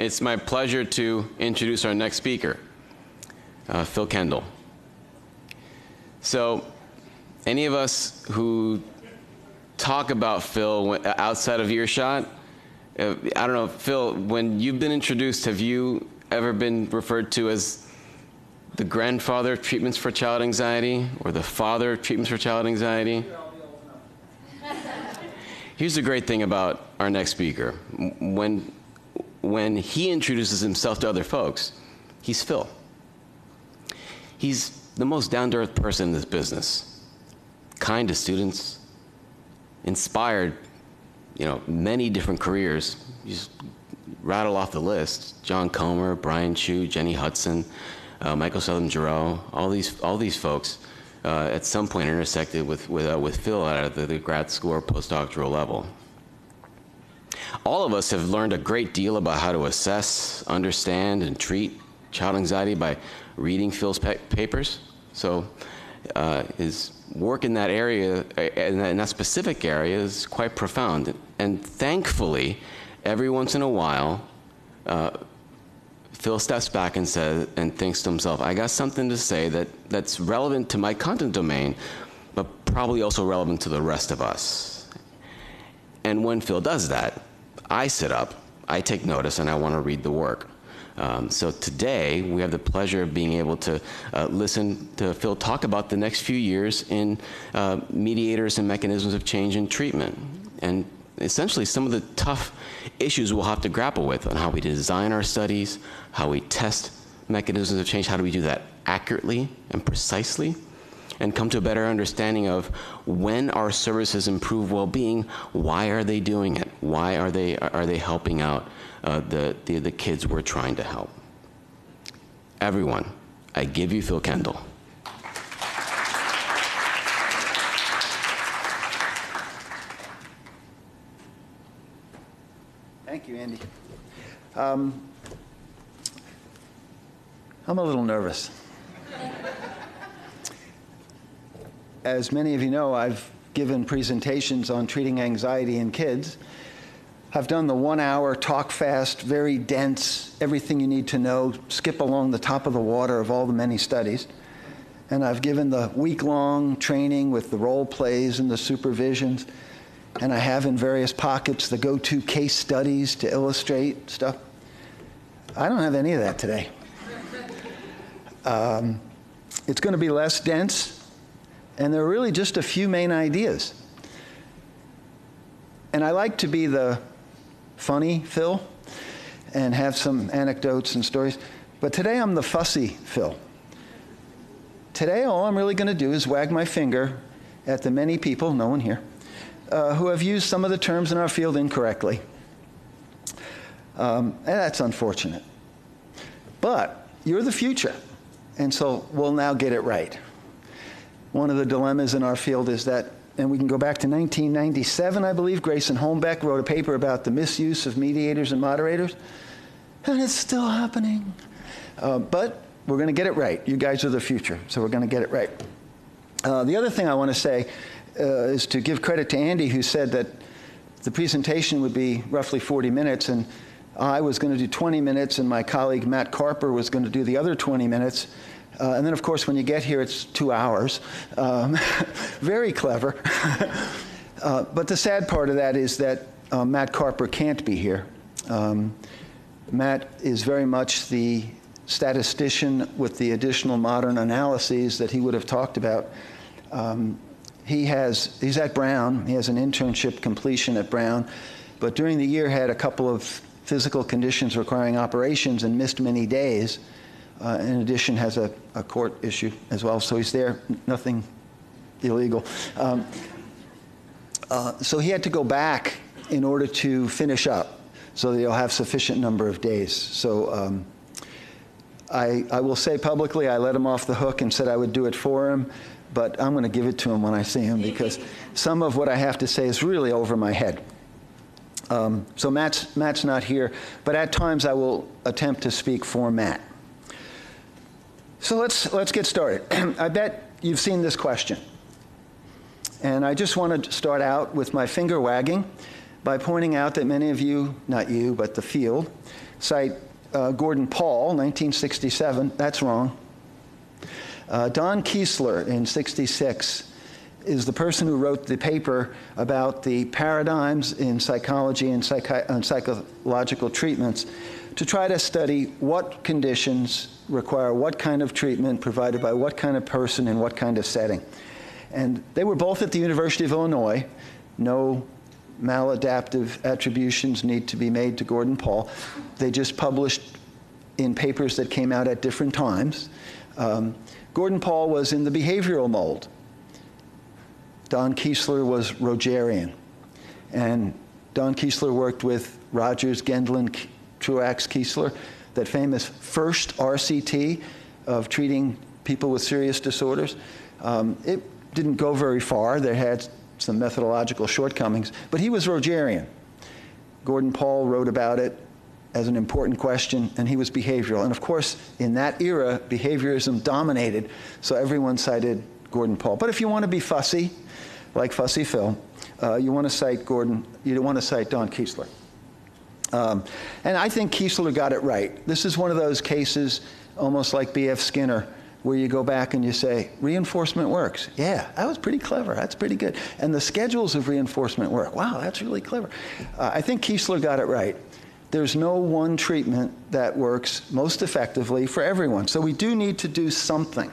it's my pleasure to introduce our next speaker, uh, Phil Kendall. So, any of us who talk about Phil outside of earshot, uh, I don't know, Phil, when you've been introduced, have you ever been referred to as the grandfather of treatments for child anxiety or the father of treatments for child anxiety? Here's the great thing about our next speaker. When, when he introduces himself to other folks, he's Phil. He's the most down to earth person in this business, kind to students, inspired, you know, many different careers. You just rattle off the list John Comer, Brian Chu, Jenny Hudson, uh, Michael Southam-Gerow, all these, all these folks uh, at some point intersected with, with, uh, with Phil at the, the grad school or postdoctoral level. All of us have learned a great deal about how to assess, understand, and treat child anxiety by reading Phil's papers. So uh, his work in that area, uh, in that, in that specific area, is quite profound. And thankfully, every once in a while, uh, Phil steps back and says and thinks to himself, I got something to say that, that's relevant to my content domain, but probably also relevant to the rest of us. And when Phil does that, I sit up, I take notice, and I want to read the work. Um, so today, we have the pleasure of being able to uh, listen to Phil talk about the next few years in uh, mediators and mechanisms of change and treatment. And essentially some of the tough issues we'll have to grapple with on how we design our studies, how we test mechanisms of change, how do we do that accurately and precisely, and come to a better understanding of when our services improve well-being, why are they doing it? Why are they, are they helping out uh, the, the, the kids we're trying to help? Everyone, I give you Phil Kendall. Thank you, Andy. Um, I'm a little nervous. As many of you know, I've given presentations on treating anxiety in kids. I've done the one hour talk fast, very dense, everything you need to know, skip along the top of the water of all the many studies. And I've given the week long training with the role plays and the supervisions and I have in various pockets the go to case studies to illustrate stuff. I don't have any of that today. Um, it's going to be less dense, and there are really just a few main ideas. And I like to be the funny Phil and have some anecdotes and stories, but today I'm the fussy Phil. Today, all I'm really going to do is wag my finger at the many people, no one here, uh, who have used some of the terms in our field incorrectly. Um, and that's unfortunate. But you're the future, and so we'll now get it right. One of the dilemmas in our field is that, and we can go back to 1997, I believe, Grayson Holmbeck wrote a paper about the misuse of mediators and moderators, and it's still happening. Uh, but we're going to get it right. You guys are the future, so we're going to get it right. Uh, the other thing I want to say uh, is to give credit to Andy, who said that the presentation would be roughly 40 minutes, and I was going to do 20 minutes, and my colleague Matt Carper was going to do the other 20 minutes. Uh, and then, of course, when you get here, it's two hours. Um, very clever. uh, but the sad part of that is that uh, Matt Carper can't be here. Um, Matt is very much the statistician with the additional modern analyses that he would have talked about. Um, he has, he's at Brown. He has an internship completion at Brown, but during the year had a couple of physical conditions requiring operations and missed many days. Uh, in addition, has a, a, court issue as well, so he's there, nothing illegal. Um, uh, so he had to go back in order to finish up so that he'll have sufficient number of days. So um, I, I will say publicly, I let him off the hook and said I would do it for him but I'm going to give it to him when I see him because some of what I have to say is really over my head. Um, so Matt's, Matt's not here, but at times I will attempt to speak for Matt. So let's, let's get started. I bet you've seen this question. And I just want to start out with my finger wagging by pointing out that many of you, not you, but the field, cite uh, Gordon Paul, 1967. That's wrong. Uh, Don Kiesler in 66 is the person who wrote the paper about the paradigms in psychology and, psychi- and psychological treatments to try to study what conditions require what kind of treatment provided by what kind of person in what kind of setting. And they were both at the University of Illinois. No maladaptive attributions need to be made to Gordon Paul. They just published in papers that came out at different times. Um, Gordon Paul was in the behavioral mold. Don Kiesler was Rogerian. And Don Kiesler worked with Rogers, Gendlin, Truax, Kiesler, that famous first RCT of treating people with serious disorders. Um, it didn't go very far. They had some methodological shortcomings, but he was Rogerian. Gordon Paul wrote about it as an important question, and he was behavioral. And of course, in that era, behaviorism dominated, so everyone cited Gordon Paul. But if you want to be fussy, like Fussy Phil, uh, you want to cite Gordon, you want to cite Don Kiesler. Um, and I think Kiesler got it right. This is one of those cases, almost like B.F. Skinner, where you go back and you say, reinforcement works. Yeah, that was pretty clever. That's pretty good. And the schedules of reinforcement work. Wow, that's really clever. Uh, I think Kiesler got it right. There's no one treatment that works most effectively for everyone. So we do need to do something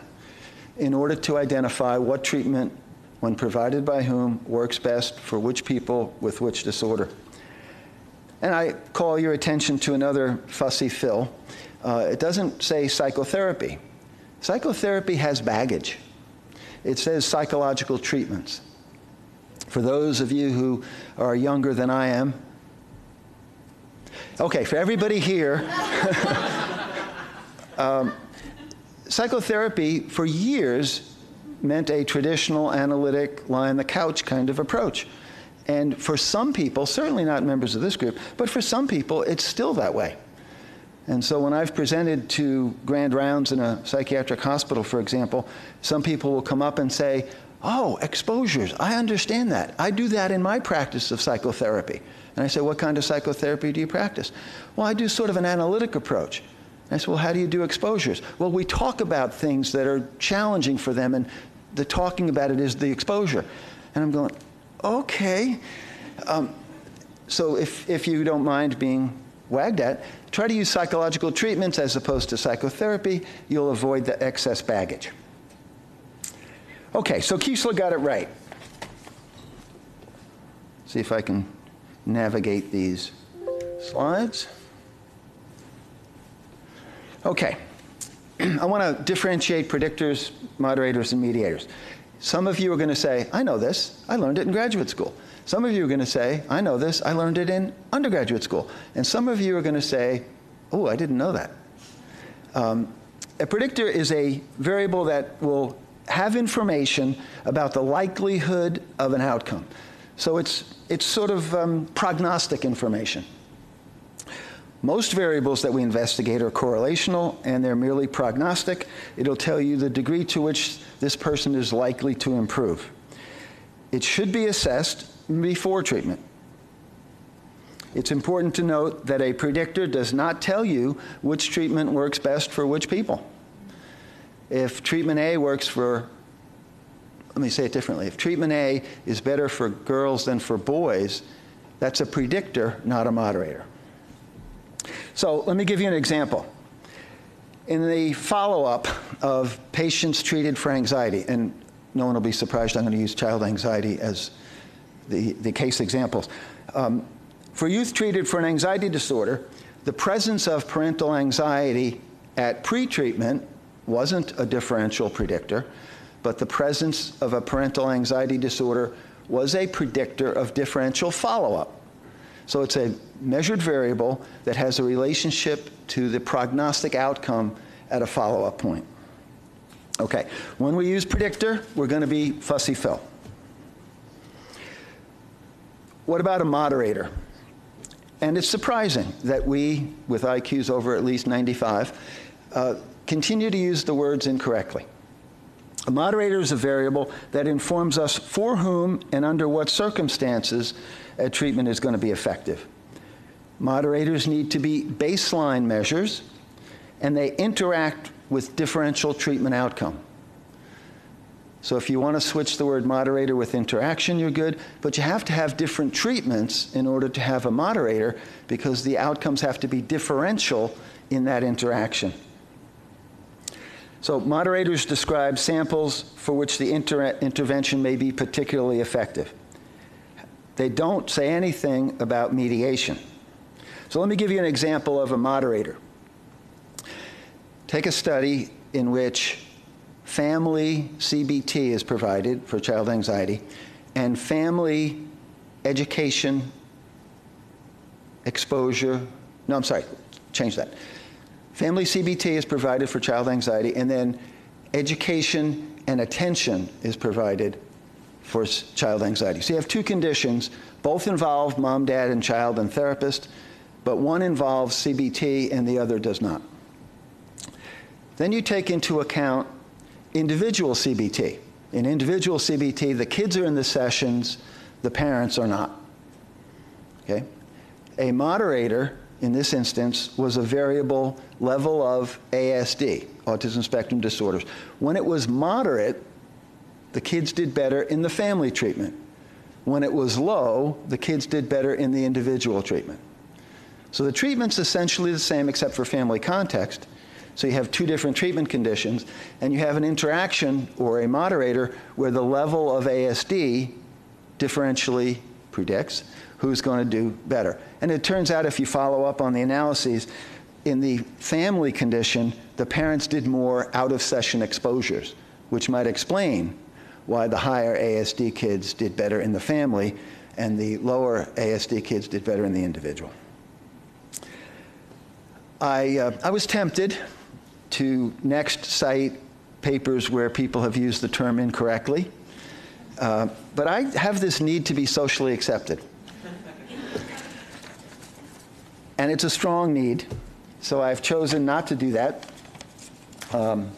in order to identify what treatment, when provided by whom, works best for which people with which disorder. And I call your attention to another fussy Phil. Uh, it doesn't say psychotherapy. Psychotherapy has baggage. It says psychological treatments. For those of you who are younger than I am, okay, for everybody here, um, psychotherapy for years meant a traditional analytic lie on the couch kind of approach. And for some people, certainly not members of this group, but for some people, it's still that way. And so when I've presented to grand rounds in a psychiatric hospital, for example, some people will come up and say, Oh, exposures, I understand that. I do that in my practice of psychotherapy. And I say, What kind of psychotherapy do you practice? Well, I do sort of an analytic approach. I said, Well, how do you do exposures? Well, we talk about things that are challenging for them, and the talking about it is the exposure. And I'm going, Okay. Um, so if, if you don't mind being wagged at, try to use psychological treatments as opposed to psychotherapy. You'll avoid the excess baggage. Okay, so Kiesler got it right. See if I can navigate these slides. Okay, I want to differentiate predictors, moderators, and mediators. Some of you are going to say, I know this, I learned it in graduate school. Some of you are going to say, I know this, I learned it in undergraduate school. And some of you are going to say, oh, I didn't know that. Um, a predictor is a variable that will have information about the likelihood of an outcome. So it's, it's sort of um, prognostic information. Most variables that we investigate are correlational and they're merely prognostic. It'll tell you the degree to which this person is likely to improve. It should be assessed before treatment. It's important to note that a predictor does not tell you which treatment works best for which people. If treatment A works for, let me say it differently, if treatment A is better for girls than for boys, that's a predictor, not a moderator. So let me give you an example. In the follow up of patients treated for anxiety, and no one will be surprised I'm going to use child anxiety as the, the case examples. Um, for youth treated for an anxiety disorder, the presence of parental anxiety at pretreatment wasn't a differential predictor, but the presence of a parental anxiety disorder was a predictor of differential follow up. So it's a measured variable that has a relationship to the prognostic outcome at a follow up point. Okay, when we use predictor, we're going to be fussy Phil. What about a moderator? And it's surprising that we, with IQs over at least 95, uh, continue to use the words incorrectly. A moderator is a variable that informs us for whom and under what circumstances a treatment is going to be effective. Moderators need to be baseline measures, and they interact with differential treatment outcome. So if you want to switch the word moderator with interaction, you're good, but you have to have different treatments in order to have a moderator because the outcomes have to be differential in that interaction. So moderators describe samples for which the inter intervention may be particularly effective. They don't say anything about mediation. So let me give you an example of a moderator. Take a study in which family CBT is provided for child anxiety and family education exposure. No, I'm sorry, change that. Family CBT is provided for child anxiety, and then education and attention is provided for child anxiety. So you have two conditions, both involve mom, dad, and child and therapist, but one involves CBT and the other does not. Then you take into account individual CBT. In individual CBT, the kids are in the sessions, the parents are not. Okay? A moderator, in this instance, was a variable level of ASD, autism spectrum disorders. When it was moderate, the kids did better in the family treatment. When it was low, the kids did better in the individual treatment. So the treatment's essentially the same except for family context. So you have two different treatment conditions, and you have an interaction or a moderator where the level of ASD differentially predicts who's going to do better. And it turns out if you follow up on the analyses, in the family condition, the parents did more out of session exposures, which might explain why the higher ASD kids did better in the family and the lower ASD kids did better in the individual. I, uh, I was tempted to next cite papers where people have used the term incorrectly, uh, but I have this need to be socially accepted. and it's a strong need, so I've chosen not to do that. Um,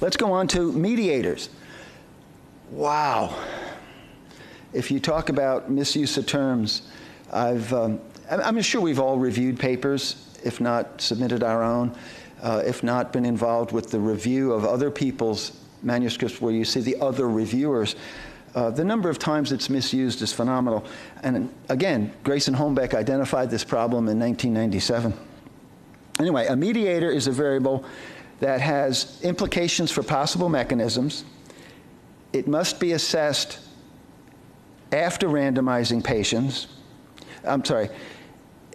let's go on to mediators. Wow. If you talk about misuse of terms, I've, um, I'm sure we've all reviewed papers if not submitted our own, uh, if not been involved with the review of other people's manuscripts where you see the other reviewers. Uh, the number of times it's misused is phenomenal. And again, Grayson Holmbeck identified this problem in 1997. Anyway, a mediator is a variable that has implications for possible mechanisms. It must be assessed after randomizing patients. I'm sorry,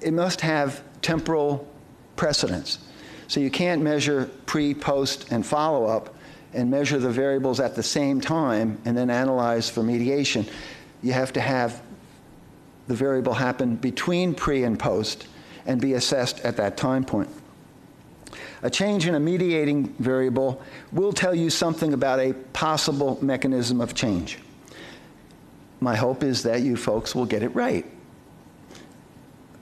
it must have temporal precedence. So you can't measure pre, post, and follow up and measure the variables at the same time and then analyze for mediation. You have to have the variable happen between pre and post and be assessed at that time point. A change in a mediating variable will tell you something about a possible mechanism of change. My hope is that you folks will get it right.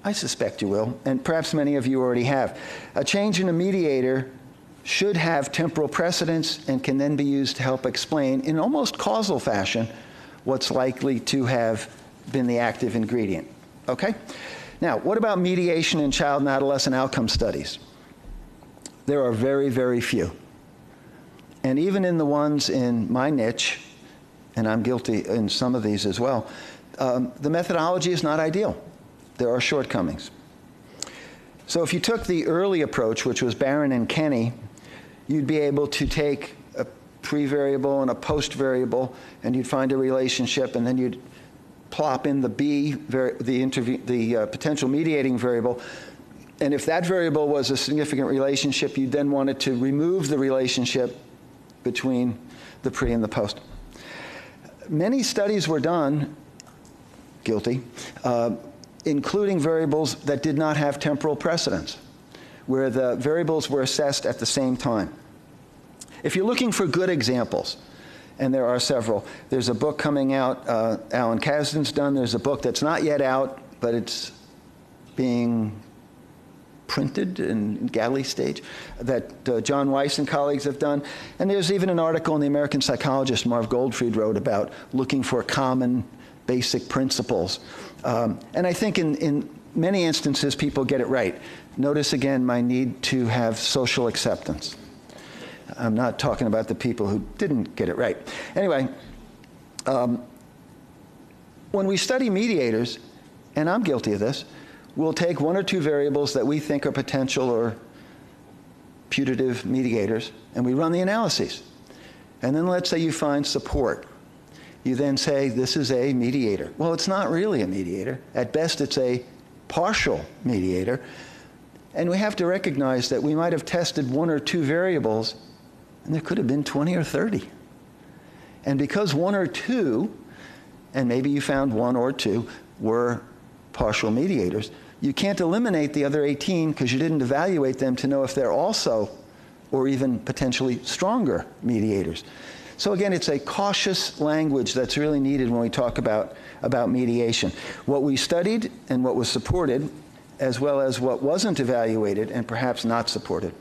I suspect you will, and perhaps many of you already have. A change in a mediator should have temporal precedence and can then be used to help explain, in almost causal fashion, what's likely to have been the active ingredient. Okay? Now, what about mediation in child and adolescent outcome studies? There are very, very few. And even in the ones in my niche, and I'm guilty in some of these as well, um, the methodology is not ideal there are shortcomings. So if you took the early approach, which was Baron and Kenny, you'd be able to take a pre-variable and a post-variable, and you'd find a relationship, and then you'd plop in the B, the, the uh, potential mediating variable, and if that variable was a significant relationship, you then wanted to remove the relationship between the pre and the post. Many studies were done, guilty, uh, including variables that did not have temporal precedence, where the variables were assessed at the same time. If you're looking for good examples, and there are several, there's a book coming out, uh, Alan Kazdin's done, there's a book that's not yet out, but it's being printed in galley stage that uh, John Weisz and colleagues have done. And there's even an article in the American psychologist Marv Goldfried wrote about looking for common basic principles. Um, and I think in, in many instances, people get it right. Notice again my need to have social acceptance. I'm not talking about the people who didn't get it right. Anyway, um, when we study mediators, and I'm guilty of this, we'll take one or two variables that we think are potential or putative mediators, and we run the analyses. And then let's say you find support. You then say, this is a mediator. Well, it's not really a mediator. At best, it's a partial mediator. And we have to recognize that we might have tested one or two variables, and there could have been 20 or 30. And because one or two, and maybe you found one or two, were partial mediators, you can't eliminate the other 18 because you didn't evaluate them to know if they're also or even potentially stronger mediators. So again, it's a cautious language that's really needed when we talk about, about mediation. What we studied and what was supported, as well as what wasn't evaluated and perhaps not supported.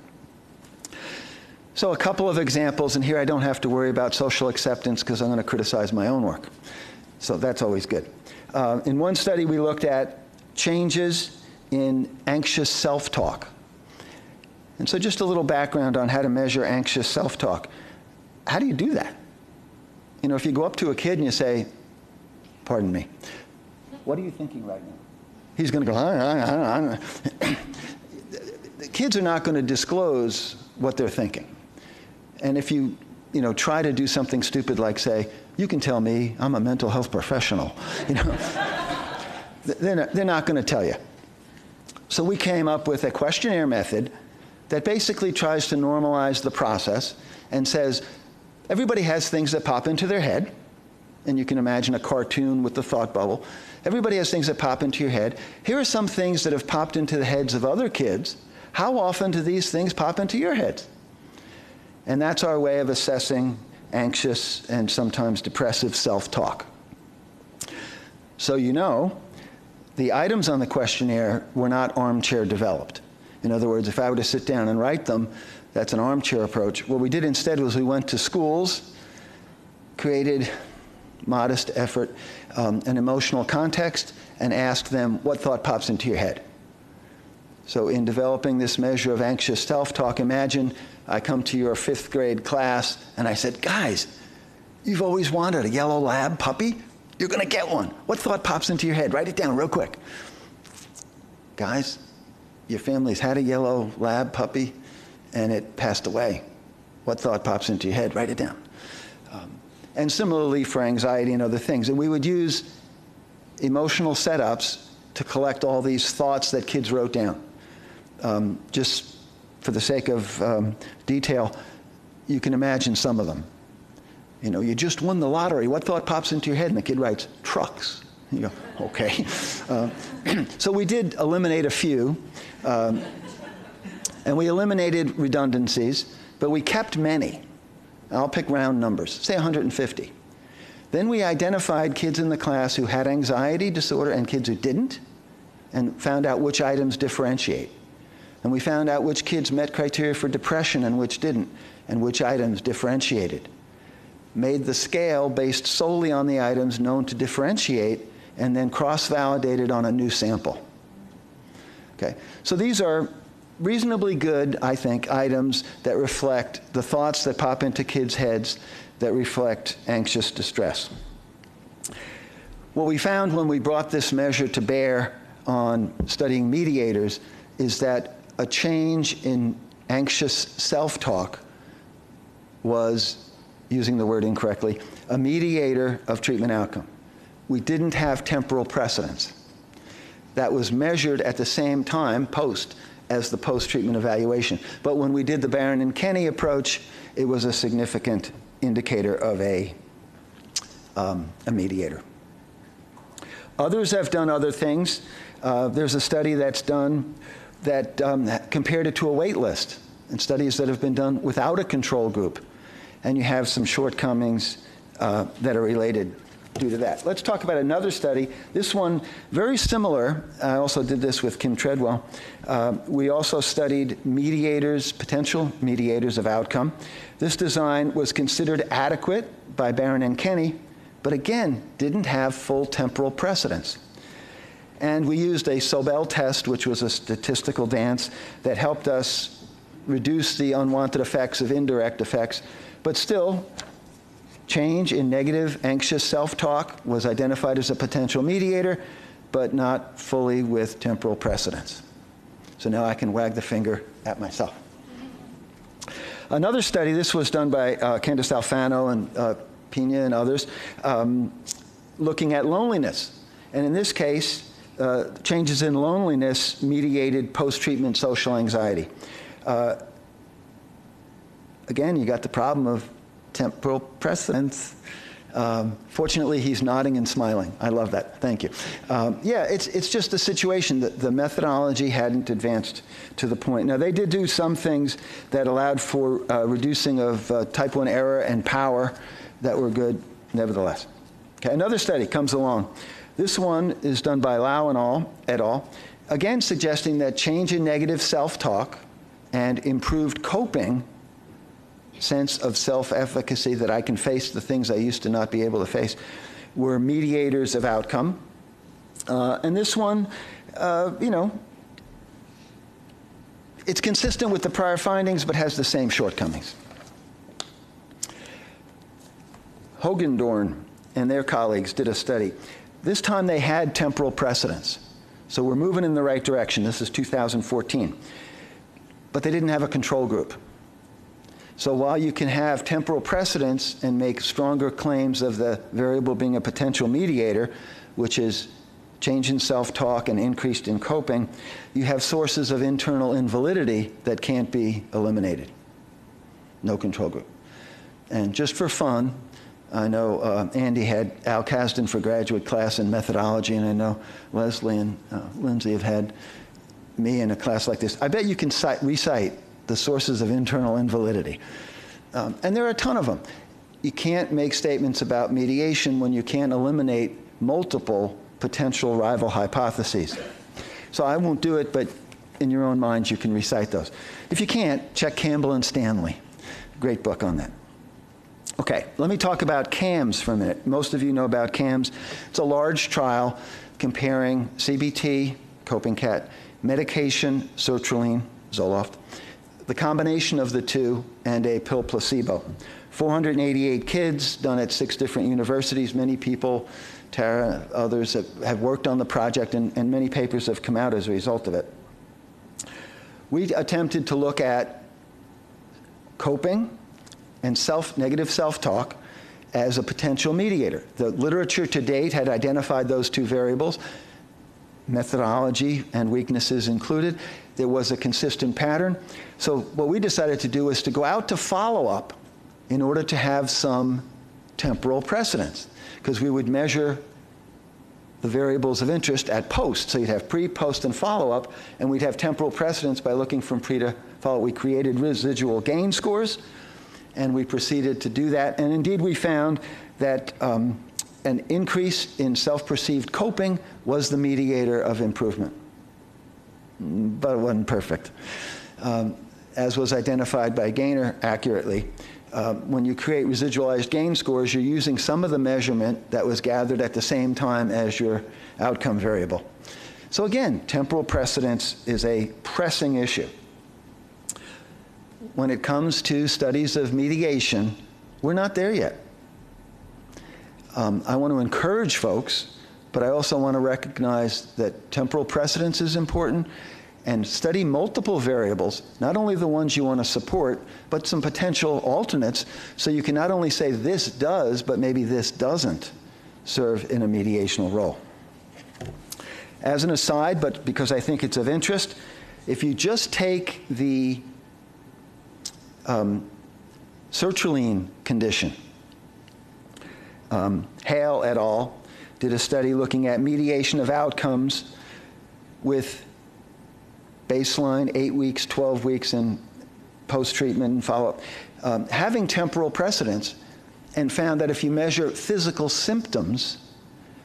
So a couple of examples, and here I don't have to worry about social acceptance because I'm going to criticize my own work. So that's always good. Uh, in one study, we looked at changes in anxious self-talk. And so just a little background on how to measure anxious self-talk. How do you do that? You know, if you go up to a kid and you say, pardon me, what are you thinking right now? He's going to go, I, I, I, the kids are not going to disclose what they're thinking. And if you, you know, try to do something stupid like say, you can tell me, I'm a mental health professional, you know, they're not, going to tell you. So we came up with a questionnaire method that basically tries to normalize the process and says, Everybody has things that pop into their head, and you can imagine a cartoon with the thought bubble. Everybody has things that pop into your head. Here are some things that have popped into the heads of other kids. How often do these things pop into your head? And that's our way of assessing anxious and sometimes depressive self talk. So, you know, the items on the questionnaire were not armchair developed. In other words, if I were to sit down and write them, that's an armchair approach. What we did instead was we went to schools, created modest effort, um, an emotional context, and asked them what thought pops into your head. So, in developing this measure of anxious self talk, imagine I come to your fifth grade class and I said, Guys, you've always wanted a yellow lab puppy. You're going to get one. What thought pops into your head? Write it down real quick. Guys, your family's had a yellow lab puppy and it passed away. What thought pops into your head? Write it down. Um, and similarly for anxiety and other things. And we would use emotional setups to collect all these thoughts that kids wrote down. Um, just for the sake of um, detail, you can imagine some of them. You know, you just won the lottery. What thought pops into your head? And the kid writes, trucks. You go, okay. Uh, so we did eliminate a few. Um, and we eliminated redundancies, but we kept many. I'll pick round numbers, say 150. Then we identified kids in the class who had anxiety disorder and kids who didn't, and found out which items differentiate. And we found out which kids met criteria for depression and which didn't, and which items differentiated. Made the scale based solely on the items known to differentiate, and then cross validated on a new sample. Okay, so these are reasonably good, I think, items that reflect the thoughts that pop into kids' heads that reflect anxious distress. What we found when we brought this measure to bear on studying mediators is that a change in anxious self talk was, using the word incorrectly, a mediator of treatment outcome. We didn't have temporal precedence. That was measured at the same time, post, as the post-treatment evaluation. But when we did the Baron and Kenny approach, it was a significant indicator of a, um, a mediator. Others have done other things. Uh, there's a study that's done that um, compared it to a wait list, and studies that have been done without a control group. And you have some shortcomings uh, that are related due to that. Let's talk about another study. This one, very similar. I also did this with Kim Treadwell. Uh, we also studied mediators, potential mediators of outcome. This design was considered adequate by Baron and Kenny, but again, didn't have full temporal precedence. And we used a Sobel test, which was a statistical dance that helped us reduce the unwanted effects of indirect effects, but still Change in negative, anxious self talk was identified as a potential mediator, but not fully with temporal precedence. So now I can wag the finger at myself. Another study, this was done by uh, Candice Alfano and uh, Pina and others, um, looking at loneliness. And in this case, uh, changes in loneliness mediated post treatment social anxiety. Uh, again, you got the problem of temporal precedence. Um, fortunately, he's nodding and smiling. I love that. Thank you. Um, yeah, it's, it's just a situation that the methodology hadn't advanced to the point. Now, they did do some things that allowed for uh, reducing of uh, type 1 error and power that were good, nevertheless. Okay, another study comes along. This one is done by Lau and all, et al., again suggesting that change in negative self talk and improved coping sense of self efficacy that I can face the things I used to not be able to face were mediators of outcome. Uh, and this one, uh, you know, it's consistent with the prior findings but has the same shortcomings. Hogendoorn and their colleagues did a study. This time they had temporal precedence. So we're moving in the right direction. This is 2014. But they didn't have a control group. So while you can have temporal precedence and make stronger claims of the variable being a potential mediator, which is change in self talk and increased in coping, you have sources of internal invalidity that can't be eliminated. No control group. And just for fun, I know uh, Andy had Al Kazdin for graduate class in methodology, and I know Leslie and uh, Lindsay have had me in a class like this. I bet you can cite, recite the sources of internal invalidity. Um, and there are a ton of them. You can't make statements about mediation when you can't eliminate multiple potential rival hypotheses. So I won't do it, but in your own minds, you can recite those. If you can't, check Campbell and Stanley. Great book on that. Okay, let me talk about CAMS for a minute. Most of you know about CAMS. It's a large trial comparing CBT, coping cat, medication, sertraline, Zoloft, the combination of the two and a pill placebo. 488 kids done at six different universities. Many people, Tara, others have, have worked on the project, and, and many papers have come out as a result of it. We attempted to look at coping and self, negative self-talk as a potential mediator. The literature to date had identified those two variables, methodology and weaknesses included, there was a consistent pattern. So what we decided to do was to go out to follow up in order to have some temporal precedence, because we would measure the variables of interest at post. So you'd have pre, post, and follow up, and we'd have temporal precedence by looking from pre to follow. Up. We created residual gain scores, and we proceeded to do that. And indeed, we found that um, an increase in self perceived coping was the mediator of improvement but it wasn't perfect. Um, as was identified by Gainer accurately, uh, when you create residualized gain scores, you're using some of the measurement that was gathered at the same time as your outcome variable. So again, temporal precedence is a pressing issue. When it comes to studies of mediation, we're not there yet. Um, I want to encourage folks, but I also want to recognize that temporal precedence is important and study multiple variables, not only the ones you want to support, but some potential alternates, so you can not only say this does, but maybe this doesn't serve in a mediational role. As an aside, but because I think it's of interest, if you just take the um, sertraline condition, um, Hale et al. did a study looking at mediation of outcomes with baseline, eight weeks, 12 weeks, and post treatment and follow up. Um, having temporal precedence and found that if you measure physical symptoms,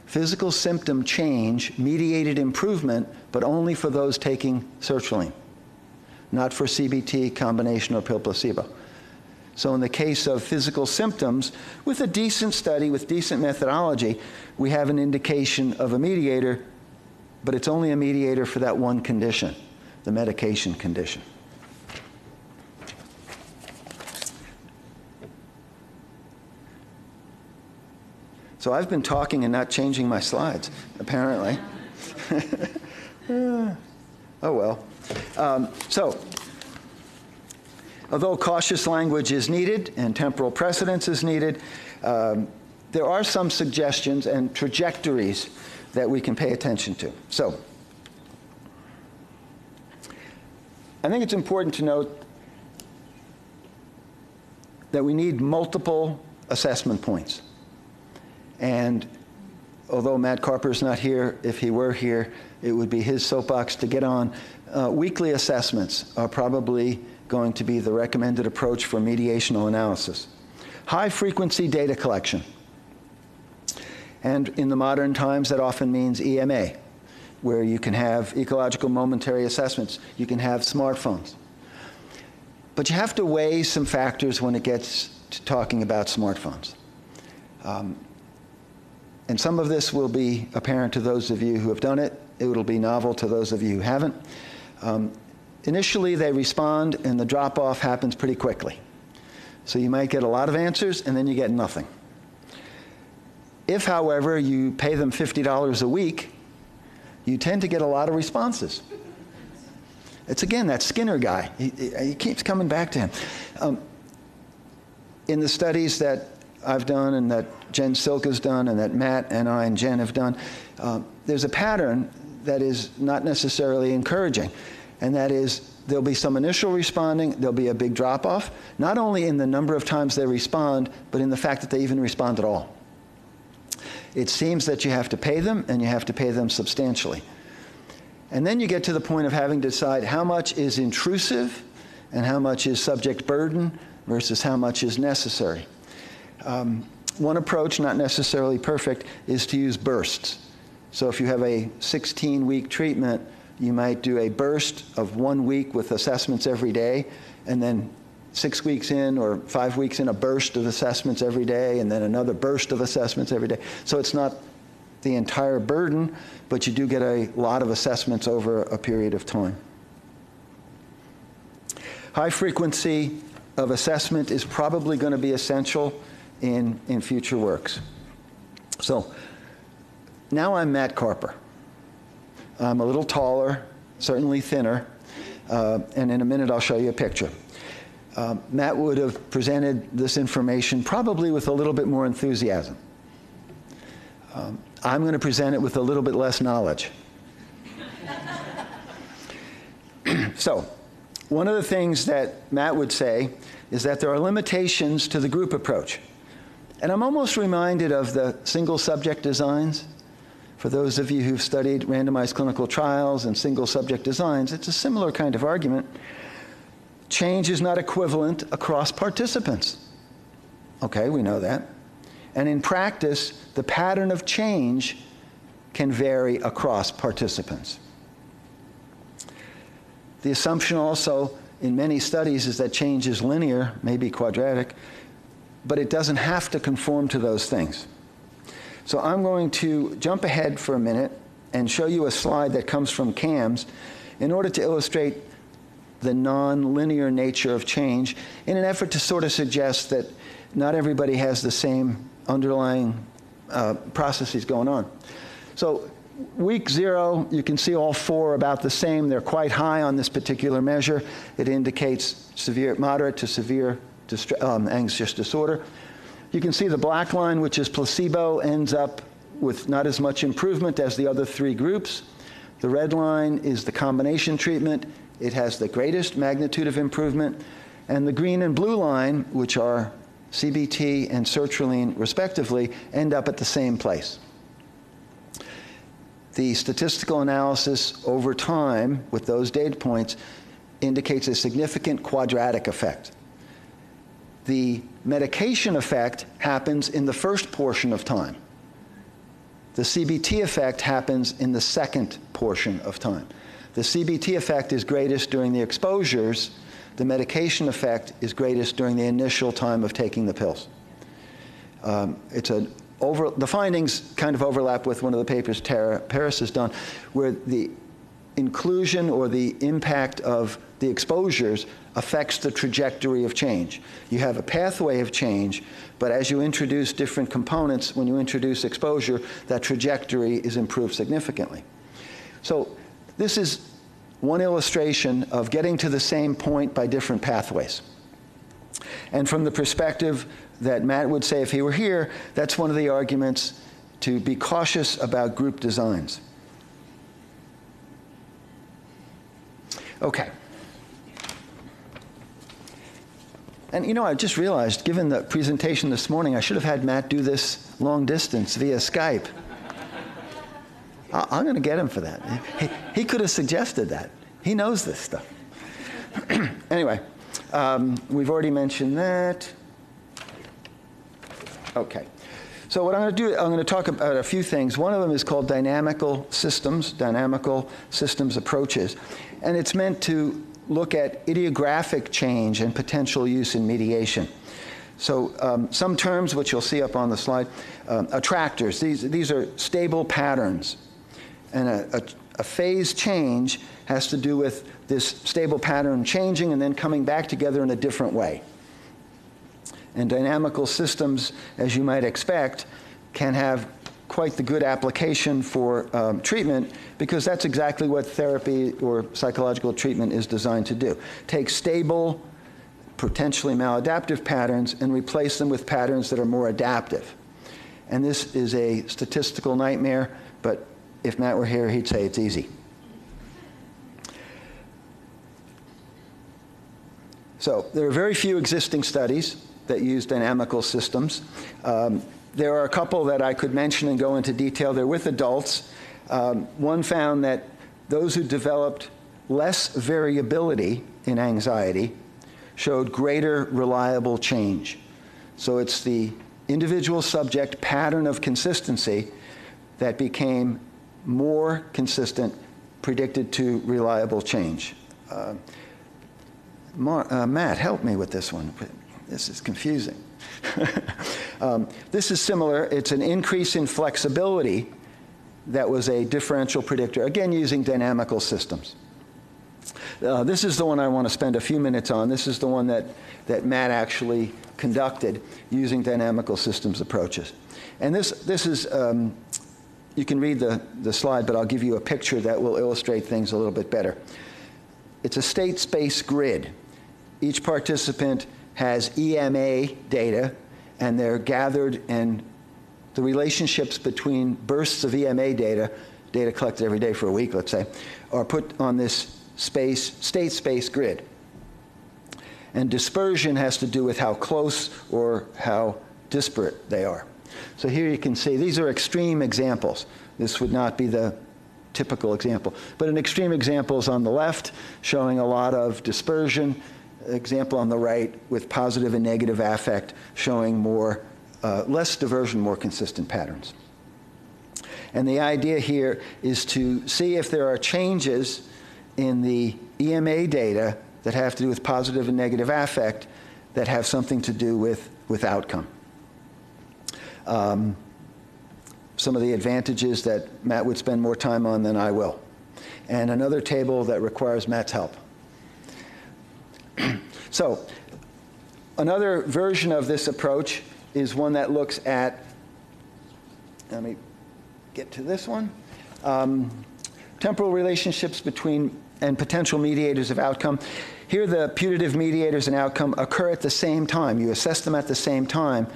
physical symptom change mediated improvement, but only for those taking sertraline, not for CBT, combination, or pill placebo. So, in the case of physical symptoms, with a decent study, with decent methodology, we have an indication of a mediator, but it's only a mediator for that one condition, the medication condition. So I've been talking and not changing my slides, apparently. oh well. Um, so, although cautious language is needed and temporal precedence is needed, um, there are some suggestions and trajectories that we can pay attention to. So, I think it's important to note that we need multiple assessment points. And although Matt Carper's not here, if he were here, it would be his soapbox to get on. Uh, weekly assessments are probably going to be the recommended approach for mediational analysis. High frequency data collection. And in the modern times, that often means EMA, where you can have ecological momentary assessments. You can have smartphones. But you have to weigh some factors when it gets to talking about smartphones. Um, and some of this will be apparent to those of you who have done it. It will be novel to those of you who haven't. Um, initially, they respond, and the drop off happens pretty quickly. So you might get a lot of answers, and then you get nothing. If, however, you pay them $50 a week, you tend to get a lot of responses. It's again that Skinner guy. He, he keeps coming back to him. Um, in the studies that I've done and that Jen Silk has done and that Matt and I and Jen have done, uh, there's a pattern that is not necessarily encouraging. And that is there'll be some initial responding, there'll be a big drop off, not only in the number of times they respond, but in the fact that they even respond at all. It seems that you have to pay them, and you have to pay them substantially. And then you get to the point of having to decide how much is intrusive and how much is subject burden versus how much is necessary. Um, one approach, not necessarily perfect, is to use bursts. So if you have a 16 week treatment, you might do a burst of one week with assessments every day, and then six weeks in or five weeks in, a burst of assessments every day, and then another burst of assessments every day. So it's not the entire burden, but you do get a lot of assessments over a period of time. High frequency of assessment is probably going to be essential in, in future works. So now I'm Matt Carper. I'm a little taller, certainly thinner, uh, and in a minute I'll show you a picture. Uh, Matt would have presented this information probably with a little bit more enthusiasm. Um, I'm going to present it with a little bit less knowledge. so, one of the things that Matt would say is that there are limitations to the group approach. And I'm almost reminded of the single subject designs. For those of you who've studied randomized clinical trials and single subject designs, it's a similar kind of argument. Change is not equivalent across participants. Okay, we know that. And in practice, the pattern of change can vary across participants. The assumption also in many studies is that change is linear, maybe quadratic, but it doesn't have to conform to those things. So I'm going to jump ahead for a minute and show you a slide that comes from CAMS in order to illustrate the non-linear nature of change in an effort to sort of suggest that not everybody has the same underlying uh, processes going on. So week zero, you can see all four about the same. They're quite high on this particular measure. It indicates severe, moderate to severe um, anxious disorder. You can see the black line, which is placebo, ends up with not as much improvement as the other three groups. The red line is the combination treatment. It has the greatest magnitude of improvement. And the green and blue line, which are CBT and sertraline respectively, end up at the same place. The statistical analysis over time with those data points indicates a significant quadratic effect the medication effect happens in the first portion of time. The CBT effect happens in the second portion of time. The CBT effect is greatest during the exposures. The medication effect is greatest during the initial time of taking the pills. Um, it's a over, the findings kind of overlap with one of the papers Tara Peris has done, where the inclusion or the impact of the exposures affects the trajectory of change. You have a pathway of change, but as you introduce different components, when you introduce exposure, that trajectory is improved significantly. So this is one illustration of getting to the same point by different pathways. And from the perspective that Matt would say if he were here, that's one of the arguments to be cautious about group designs. Okay. And you know, I just realized, given the presentation this morning, I should have had Matt do this long distance via Skype. I'm going to get him for that. He, he, could have suggested that. He knows this stuff. anyway, um, we've already mentioned that. Okay. So what I'm going to do, I'm going to talk about a few things. One of them is called dynamical systems, dynamical systems approaches. And it's meant to look at idiographic change and potential use in mediation. So um, some terms, which you'll see up on the slide, um, attractors. These, these are stable patterns and a, a, a phase change has to do with this stable pattern changing and then coming back together in a different way. And dynamical systems, as you might expect, can have quite the good application for um, treatment because that's exactly what therapy or psychological treatment is designed to do. Take stable, potentially maladaptive patterns and replace them with patterns that are more adaptive. And this is a statistical nightmare, but if Matt were here, he'd say it's easy. So there are very few existing studies that use dynamical systems. Um, there are a couple that I could mention and go into detail. They're with adults. Um, one found that those who developed less variability in anxiety showed greater reliable change. So it's the individual subject pattern of consistency that became more consistent, predicted to reliable change. Uh, Mar- uh, Matt, help me with this one. This is confusing. um, this is similar. It's an increase in flexibility that was a differential predictor, again, using dynamical systems. Uh, this is the one I want to spend a few minutes on. This is the one that, that Matt actually conducted using dynamical systems approaches. And this, this is um, you can read the, the slide, but I'll give you a picture that will illustrate things a little bit better. It's a state space grid. Each participant has EMA data, and they're gathered and the relationships between bursts of EMA data, data collected every day for a week, let's say, are put on this space, state space grid. And dispersion has to do with how close or how disparate they are. So here you can see these are extreme examples. This would not be the typical example. But an extreme example is on the left, showing a lot of dispersion. Example on the right with positive and negative affect, showing more, uh, less diversion, more consistent patterns. And the idea here is to see if there are changes in the EMA data that have to do with positive and negative affect that have something to do with, with outcome um, some of the advantages that Matt would spend more time on than I will. And another table that requires Matt's help. so, another version of this approach is one that looks at, let me get to this one, um, temporal relationships between and potential mediators of outcome. Here, the putative mediators and outcome occur at the same time. You assess them at the same time,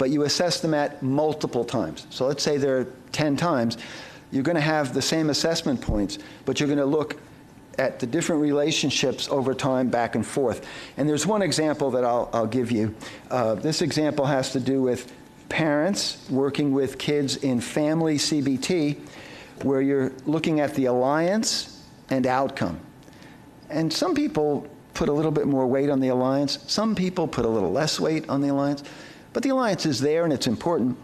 but you assess them at multiple times. So let's say there are 10 times. You're going to have the same assessment points, but you're going to look at the different relationships over time back and forth. And there's one example that I'll, I'll give you. Uh, this example has to do with parents working with kids in family CBT, where you're looking at the alliance and outcome. And some people put a little bit more weight on the alliance. Some people put a little less weight on the alliance. But the alliance is there and it's important.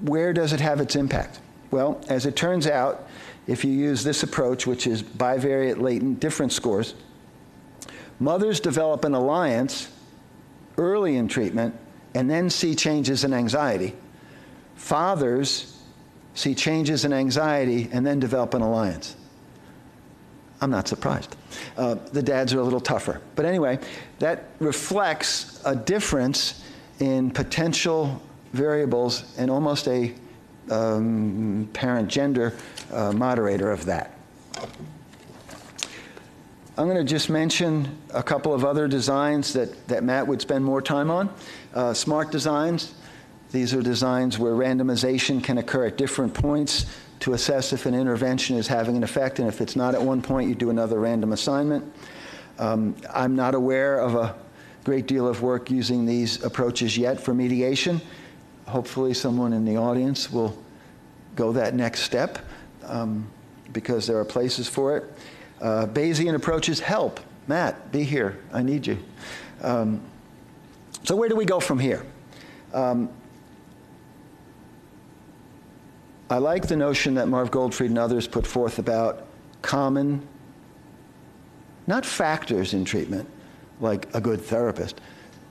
Where does it have its impact? Well, as it turns out, if you use this approach, which is bivariate latent difference scores, mothers develop an alliance early in treatment and then see changes in anxiety. Fathers see changes in anxiety and then develop an alliance. I'm not surprised. Uh, the dads are a little tougher. But anyway, that reflects a difference in potential variables and almost a um, parent gender uh, moderator of that. I'm going to just mention a couple of other designs that, that Matt would spend more time on. Uh, smart designs. These are designs where randomization can occur at different points to assess if an intervention is having an effect, and if it's not at one point, you do another random assignment. Um, I'm not aware of a great deal of work using these approaches yet for mediation. Hopefully, someone in the audience will go that next step um, because there are places for it. Uh, Bayesian approaches help. Matt, be here. I need you. Um, so, where do we go from here? Um, I like the notion that Marv Goldfried and others put forth about common, not factors in treatment, like a good therapist,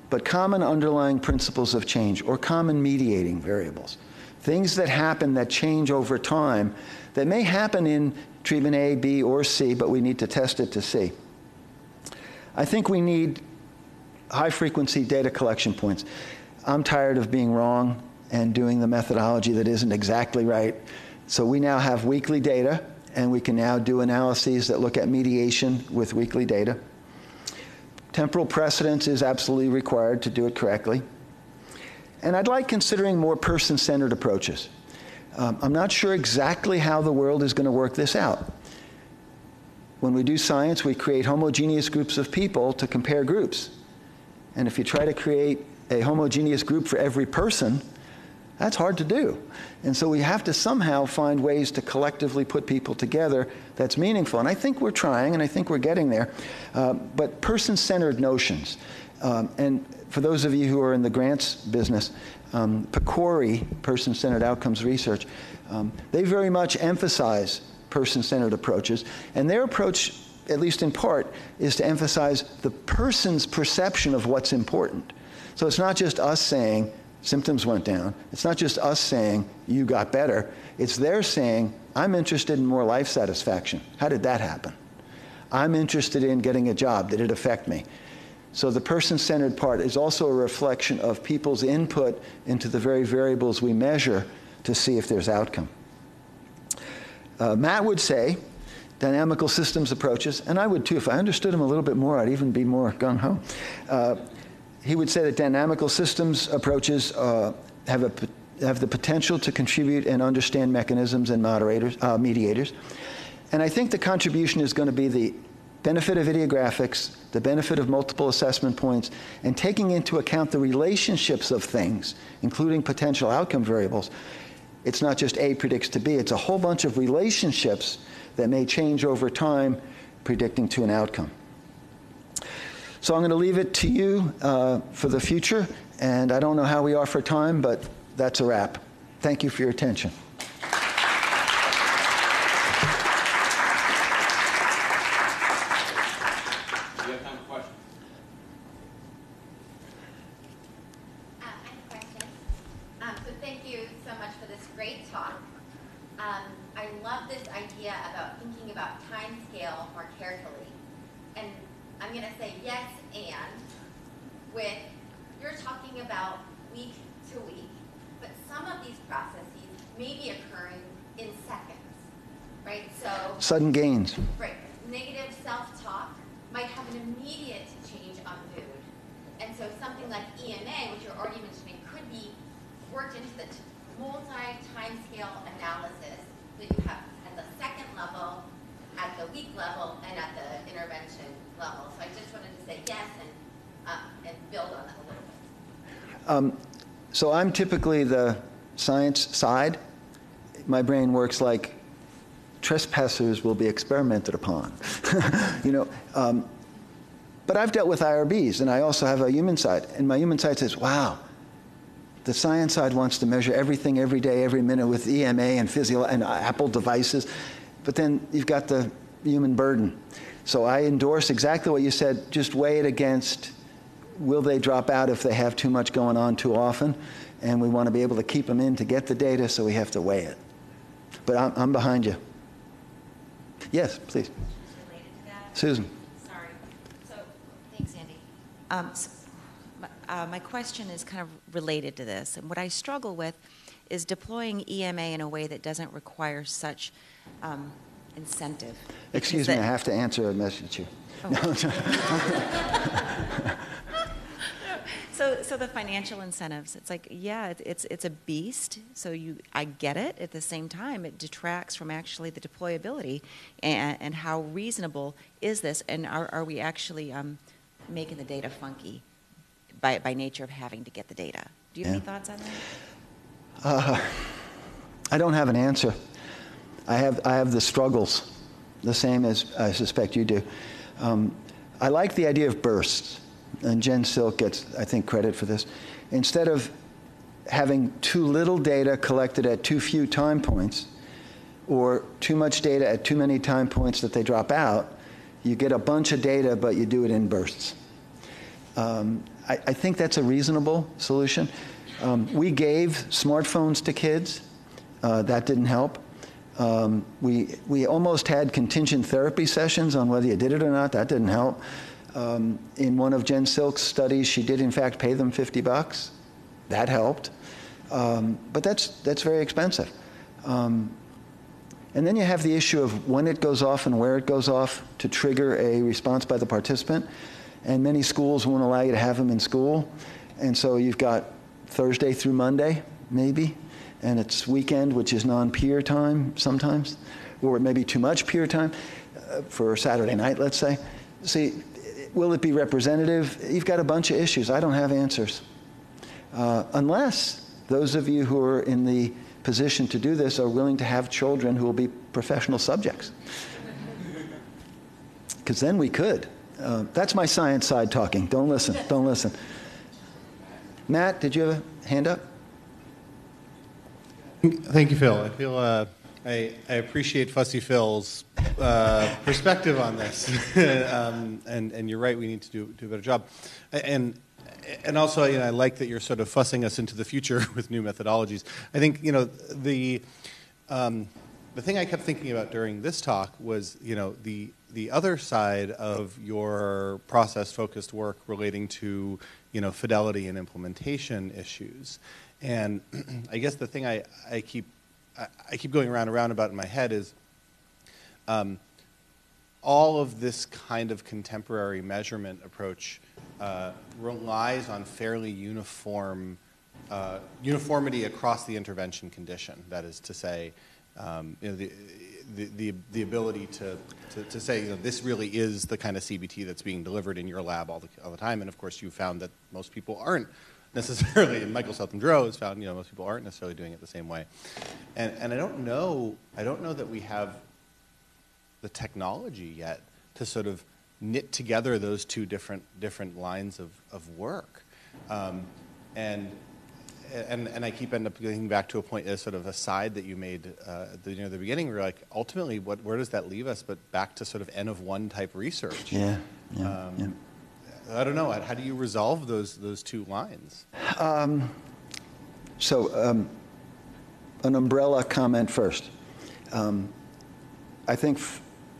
but common underlying principles of change or common mediating variables. Things that happen that change over time that may happen in treatment A, B, or C, but we need to test it to see. I think we need high frequency data collection points. I'm tired of being wrong and doing the methodology that isn't exactly right. So we now have weekly data, and we can now do analyses that look at mediation with weekly data. Temporal precedence is absolutely required to do it correctly. And I'd like considering more person centered approaches. Um, I'm not sure exactly how the world is going to work this out. When we do science, we create homogeneous groups of people to compare groups. And if you try to create a homogeneous group for every person, that's hard to do. And so we have to somehow find ways to collectively put people together that's meaningful. And I think we're trying, and I think we're getting there. Uh, but person centered notions. Um, and for those of you who are in the grants business, um, PCORI, person centered outcomes research, um, they very much emphasize person centered approaches. And their approach, at least in part, is to emphasize the person's perception of what's important. So it's not just us saying, symptoms went down. It's not just us saying, you got better. It's they're saying, I'm interested in more life satisfaction. How did that happen? I'm interested in getting a job. Did it affect me? So the person centered part is also a reflection of people's input into the very variables we measure to see if there's outcome. Uh, Matt would say, dynamical systems approaches, and I would too. If I understood him a little bit more, I'd even be more gung ho. Uh, he would say that dynamical systems approaches uh, have, a, have the potential to contribute and understand mechanisms and moderators, uh, mediators. And I think the contribution is going to be the benefit of idiographics, the benefit of multiple assessment points, and taking into account the relationships of things, including potential outcome variables. It's not just A predicts to B, it's a whole bunch of relationships that may change over time, predicting to an outcome. So I'm going to leave it to you uh, for the future. And I don't know how we are for time, but that's a wrap. Thank you for your attention. Sudden gains. Right. Negative self-talk might have an immediate change on mood. And so something like EMA, which you're already mentioning, could be worked into the multi-timescale analysis that you have at the second level, at the week level, and at the intervention level. So I just wanted to say yes and, uh, and build on that a little bit. Um, so I'm typically the science side. My brain works like trespassers will be experimented upon. you know, um, but I've dealt with IRBs, and I also have a human side. And my human side says, wow, the science side wants to measure everything every day, every minute with EMA and physio and Apple devices. But then you've got the human burden. So I endorse exactly what you said. Just weigh it against will they drop out if they have too much going on too often? And we want to be able to keep them in to get the data, so we have to weigh it. But I'm, I'm behind you. Yes, please. Susan. Sorry. So, thanks, Andy. Um, s- my- uh, My question is kind of related to this, and what I struggle with is deploying EMA in a way that doesn't require such um, incentive. Excuse me, I have to answer a message here. So, so the financial incentives, it's like, yeah, it's, it's a beast, so you, I get it. At the same time, it detracts from actually the deployability and, and how reasonable is this? And are, are we actually um, making the data funky by, by nature of having to get the data? Do you have any thoughts on that? I don't have an answer. I have, I have the struggles, the same as I suspect you do. Um, I like the idea of bursts, and Jen Silk gets, I think, credit for this. Instead of having too little data collected at too few time points, or too much data at too many time points that they drop out, you get a bunch of data, but you do it in bursts. Um, I, I think that's a reasonable solution. Um, we gave smartphones to kids. Uh, that didn't help. Um, we, we almost had contingent therapy sessions on whether you did it or not. That didn't help. Um, in one of Jen Silk's studies, she did in fact pay them 50 bucks. That helped. Um, but that's, that's very expensive. Um, and then you have the issue of when it goes off and where it goes off to trigger a response by the participant. And many schools won't allow you to have them in school. And so you've got Thursday through Monday, maybe, and it's weekend, which is non peer time sometimes, or maybe too much peer time uh, for Saturday night, let's say. See, will it be representative? You've got a bunch of issues. I don't have answers. Uh, unless those of you who are in the position to do this are willing to have children who will be professional subjects. Because then we could. Uh, that's my science side talking. Don't listen. Don't listen. Matt, did you have a hand up? Thank you, Phil. I feel uh, I, I appreciate Fussy Phil's uh, perspective on this, um, and and you're right. We need to do do a better job, and and also you know I like that you're sort of fussing us into the future with new methodologies. I think you know the. Um, the thing I kept thinking about during this talk was, you know, the the other side of your process-focused work relating to, you know, fidelity and implementation issues. And I guess the thing I, I keep I, I keep going around and around about in my head is um, all of this kind of contemporary measurement approach uh, relies on fairly uniform uh, uniformity across the intervention condition. That is to say, um, you know, the, the, the, the ability to, to, to say, you know, this really is the kind of CBT that's being delivered in your lab all the, all the time. And of course, you found that most people aren't necessarily, and Michael Southam-Gerow has found, you know, most people aren't necessarily doing it the same way. And, and I don't know, I don't know that we have the technology yet to sort of knit together those two different, different lines of, of work. Um, and, and, and I keep end up getting back to a point, as sort of a side that you made uh, at the, you know, the beginning, where like ultimately, what, where does that leave us? But back to sort of N of one type research. Yeah. yeah, Um, yeah. I don't know. How do you resolve those those two lines? So, um, an umbrella comment first. Um, I think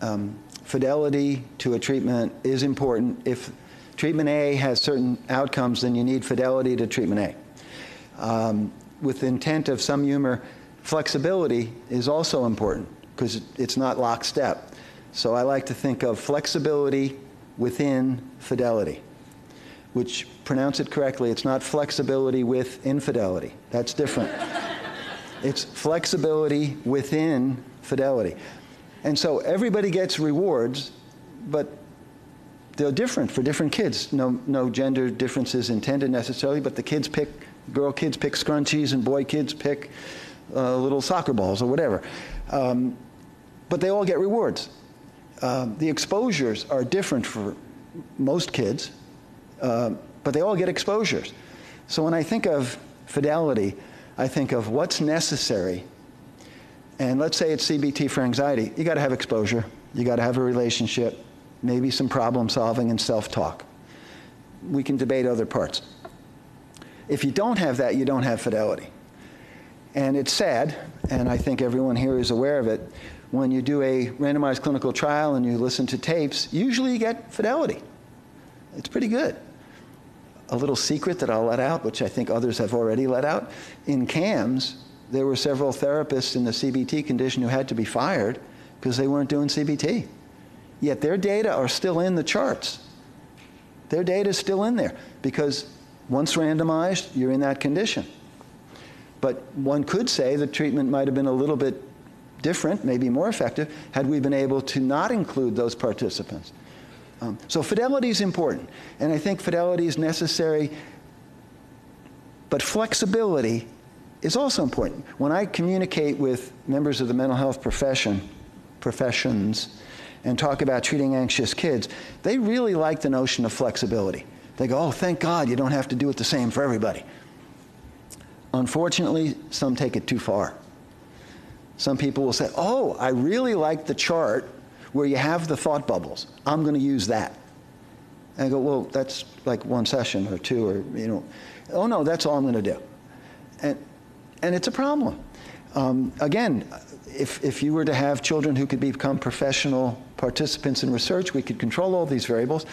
um, fidelity to a treatment is important. If treatment A has certain outcomes, then you need fidelity to treatment A. Um, with intent of some humor, flexibility is also important because it's not lockstep. So I like to think of flexibility within fidelity which pronounce it correctly, it's not flexibility with infidelity. That's different. it's flexibility within fidelity. And so everybody gets rewards, but they're different for different kids. No, no gender differences intended necessarily, but the kids pick, girl kids pick scrunchies and boy kids pick uh, little soccer balls or whatever. Um, but they all get rewards. Um, the exposures are different for most kids, uh, but they all get exposures. So when I think of fidelity, I think of what's necessary. And let's say it's CBT for anxiety. You got to have exposure. You got to have a relationship, maybe some problem solving and self talk. We can debate other parts. If you don't have that, you don't have fidelity. And it's sad, and I think everyone here is aware of it. When you do a randomized clinical trial and you listen to tapes, usually you get fidelity. It's pretty good. A little secret that I'll let out, which I think others have already let out in CAMS, there were several therapists in the CBT condition who had to be fired because they weren't doing CBT. Yet their data are still in the charts. Their data is still in there because once randomized, you're in that condition. But one could say the treatment might have been a little bit different, maybe more effective, had we been able to not include those participants. Um, so fidelity is important, and I think fidelity is necessary, but flexibility is also important. When I communicate with members of the mental health profession, professions, and talk about treating anxious kids, they really like the notion of flexibility. They go, oh, thank God you don't have to do it the same for everybody. Unfortunately, some take it too far. Some people will say, oh, I really like the chart where you have the thought bubbles. I'm going to use that. And I go, well, that's like one session or two, or, you know, oh no, that's all I'm going to do. And, and it's a problem. Um, again, if, if you were to have children who could become professional participants in research, we could control all these variables.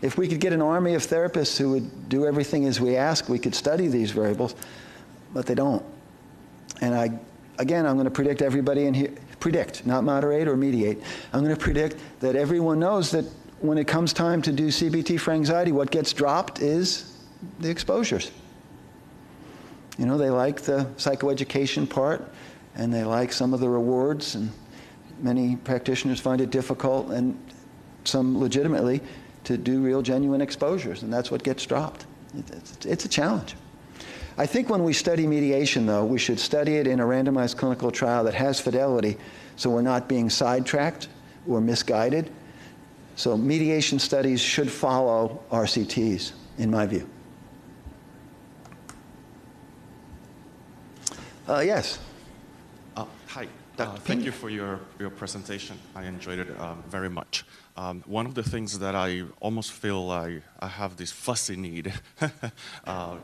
If we could get an army of therapists who would do everything as we ask, we could study these variables, but they don't. And I, again, I'm going to predict everybody in here, predict, not moderate or mediate. I'm going to predict that everyone knows that when it comes time to do CBT for anxiety, what gets dropped is the exposures. You know, they like the psychoeducation part and they like some of the rewards, and many practitioners find it difficult, and some legitimately, to do real, genuine exposures, and that's what gets dropped. It's, it's a challenge. I think when we study mediation, though, we should study it in a randomized clinical trial that has fidelity so we're not being sidetracked or misguided. So mediation studies should follow RCTs, in my view. Uh, yes. Uh, hi. Uh, thank you for your, your presentation. I enjoyed it um, very much. Um, one of the things that I almost feel I, I have this fussy need uh, uh,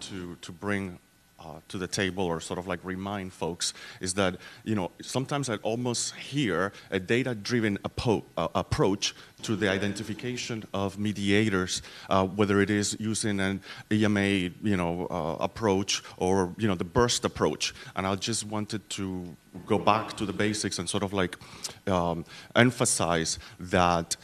to, to bring uh, to the table or sort of like remind folks is that, you know, sometimes I almost hear a data driven uh, approach to the identification of mediators, uh, whether it is using an EMA, you know, uh, approach or, you know, the burst approach. And I just wanted to go back to the basics and sort of like um, emphasize that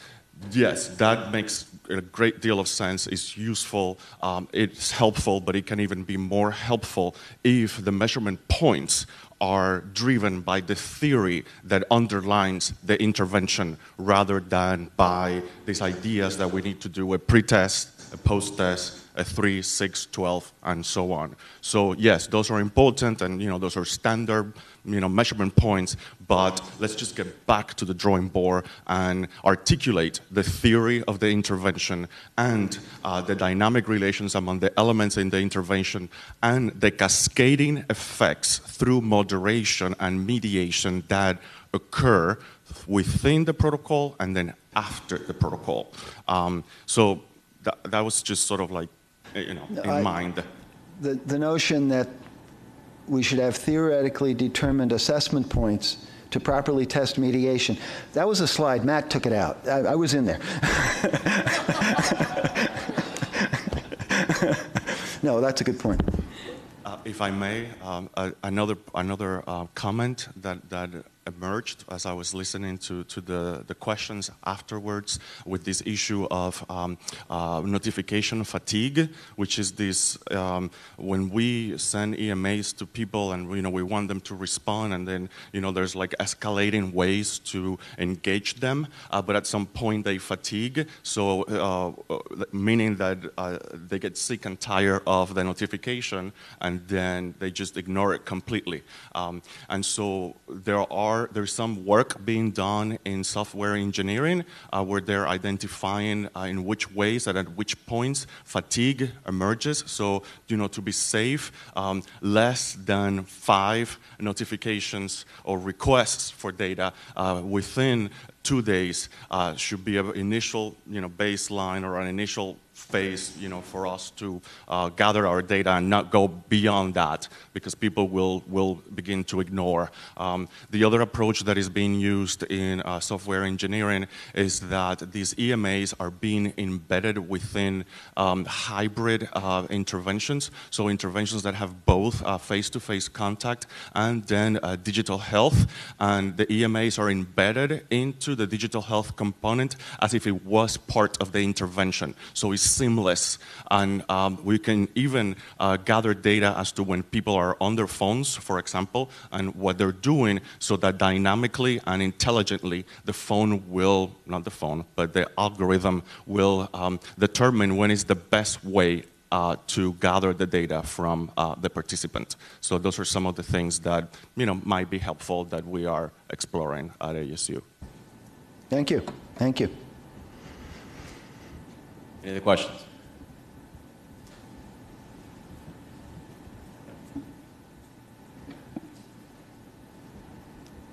yes, that makes a great deal of sense, it's useful, um, it's helpful, but it can even be more helpful if the measurement points are driven by the theory that underlines the intervention rather than by these ideas that we need to do a pre-test, a post-test, a 3, 6, 12, and so on. So yes, those are important and you know those are standard you know, measurement points, but let's just get back to the drawing board and articulate the theory of the intervention and uh, the dynamic relations among the elements in the intervention and the cascading effects through moderation and mediation that occur within the protocol and then after the protocol. Um, so that, that was just sort of like, you know, in I, mind. The, the notion that we should have theoretically determined assessment points to properly test mediation. That was a slide. Matt took it out. I, I was in there. no, that's a good point. Uh, if I may, um, uh, another another uh, comment that that emerged as I was listening to, to the, the questions afterwards with this issue of um, uh, notification fatigue, which is this um, when we send EMAs to people and you know we want them to respond and then you know there's like escalating ways to engage them, uh, but at some point they fatigue, so uh, meaning that uh, they get sick and tired of the notification and then they just ignore it completely. Um, and so there are are there's some work being done in software engineering uh, where they're identifying uh, in which ways and at which points fatigue emerges. So you know to be safe, um, less than five notifications or requests for data uh, within two days uh, should be an initial you know baseline or an initial phase, you know, for us to uh, gather our data and not go beyond that because people will, will begin to ignore. Um, the other approach that is being used in uh, software engineering is that these EMAs are being embedded within um, hybrid uh, interventions, so interventions that have both uh, face-to-face contact and then uh, digital health, and the EMAs are embedded into the digital health component as if it was part of the intervention. So it's seamless. And um, we can even uh, gather data as to when people are on their phones, for example, and what they're doing so that dynamically and intelligently the phone will, not the phone, but the algorithm will um, determine when is the best way uh, to gather the data from uh, the participant. So those are some of the things that you know might be helpful that we are exploring at ASU. Thank you. Thank you. Any other questions?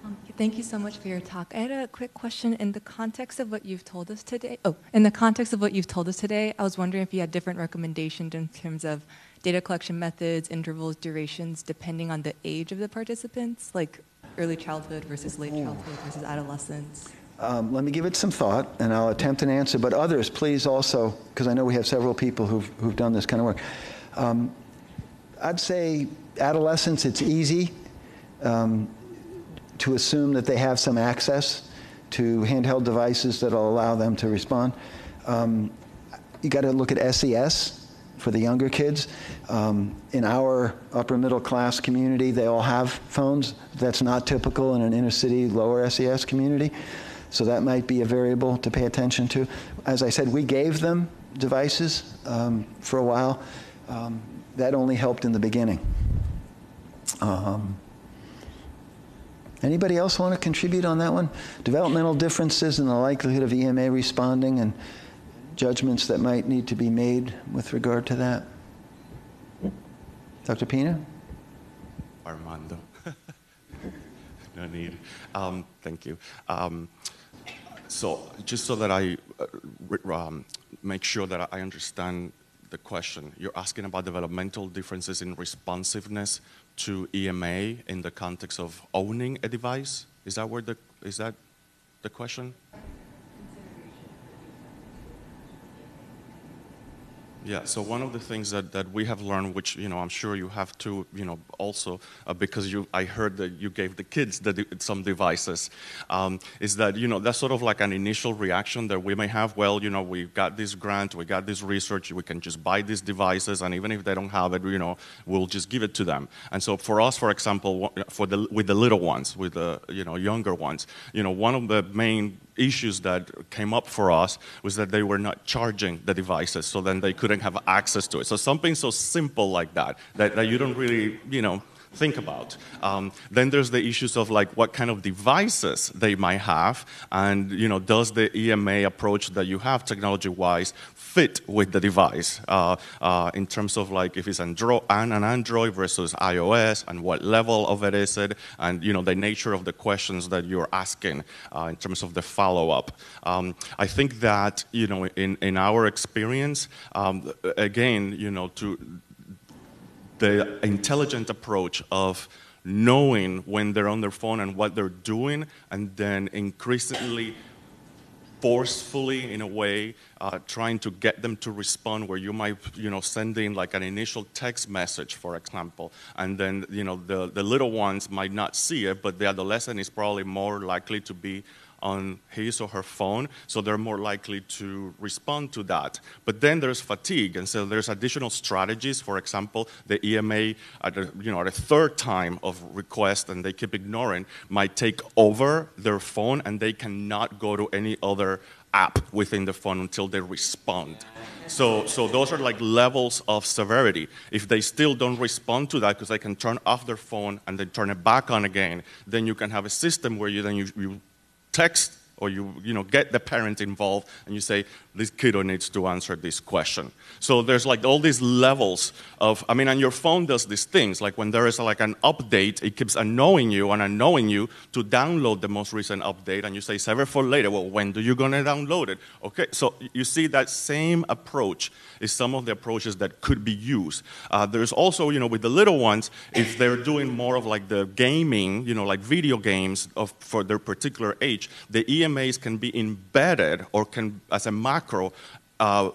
Um, Thank you so much for your talk. I had a quick question in the context of what you've told us today. Oh, in the context of what you've told us today, I was wondering if you had different recommendations in terms of data collection methods, intervals, durations, depending on the age of the participants, like early childhood versus late childhood versus adolescence. Um, let me give it some thought, and I'll attempt an answer. But others, please also, because I know we have several people who've, who've done this kind of work. Um, I'd say adolescents, it's easy um, to assume that they have some access to handheld devices that'll allow them to respond. Um, you got to look at SES for the younger kids. Um, in our upper middle class community, they all have phones. That's not typical in an inner city, lower SES community. So that might be a variable to pay attention to. As I said, we gave them devices um, for a while. Um, that only helped in the beginning. Um, anybody else want to contribute on that one? Developmental differences in the likelihood of EMA responding and judgments that might need to be made with regard to that. Dr. Pina? Armando. no need. Um, thank you. Um, so, just so that I uh, um, make sure that I understand the question, you're asking about developmental differences in responsiveness to EMA in the context of owning a device. Is that where the is that the question? Yeah, so one of the things that, that we have learned, which you know I'm sure you have to, you know, also uh, because you I heard that you gave the kids the, some devices, um, is that you know that's sort of like an initial reaction that we may have. Well, you know, we got this grant, we got this research, we can just buy these devices, and even if they don't have it, you know, we'll just give it to them. And so for us, for example, for the with the little ones, with the you know younger ones, you know, one of the main issues that came up for us was that they were not charging the devices, so then they couldn't have access to it. So something so simple like that, that, that you don't really, you know, think about. Um, then there's the issues of like what kind of devices they might have, and you know, does the EMA approach that you have technology-wise fit with the device uh, uh, in terms of like if it's Andro- an, an Android versus iOS, and what level of it is it, and you know the nature of the questions that you're asking uh, in terms of the follow-up. Um, I think that you know in, in our experience, um, again, you know to the intelligent approach of knowing when they're on their phone and what they're doing, and then increasingly forcefully in a way uh, trying to get them to respond where you might you know send in like an initial text message for example and then you know the, the little ones might not see it but the adolescent is probably more likely to be on his or her phone, so they're more likely to respond to that. But then there's fatigue, and so there's additional strategies. For example, the EMA at a, you know at a third time of request, and they keep ignoring, might take over their phone, and they cannot go to any other app within the phone until they respond. So, so those are like levels of severity. If they still don't respond to that because they can turn off their phone and then turn it back on again, then you can have a system where you then you, you text or you, you know, get the parent involved and you say, this kiddo needs to answer this question. So there's like all these levels of, I mean, and your phone does these things. Like when there is like an update, it keeps annoying you and annoying you to download the most recent update. And you say, it for later. Well, when do you gonna download it? Okay, so you see that same approach is some of the approaches that could be used. Uh, there's also, you know, with the little ones, if they're doing more of like the gaming, you know, like video games of, for their particular age, the EMAs can be embedded or can, as a macro, uh,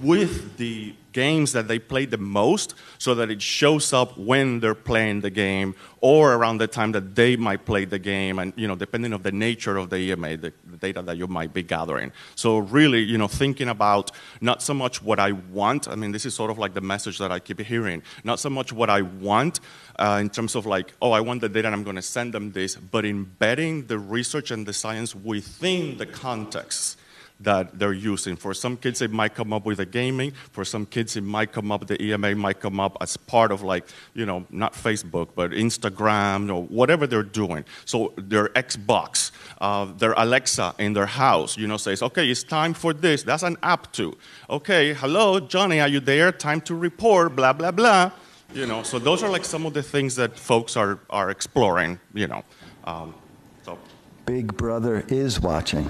with the games that they play the most so that it shows up when they're playing the game or around the time that they might play the game and you know depending on the nature of the ema the, the, data that you might be gathering. So really you know thinking about not so much what i want i mean this is sort of like the message that i keep hearing not so much what i want uh, in terms of like oh i want the data and i'm going to send them this but embedding the research and the science within the context that they're using. For some kids, it might come up with a gaming. For some kids, it might come up, the EMA might come up as part of like, you know, not Facebook, but Instagram or whatever they're doing. So their Xbox, uh, their Alexa in their house, you know, says, okay, it's time for this. That's an app too. Okay, hello, Johnny, are you there? Time to report, blah, blah, blah. You know, so those are like some of the things that folks are, are exploring, you know. Um, so. Big Brother is watching.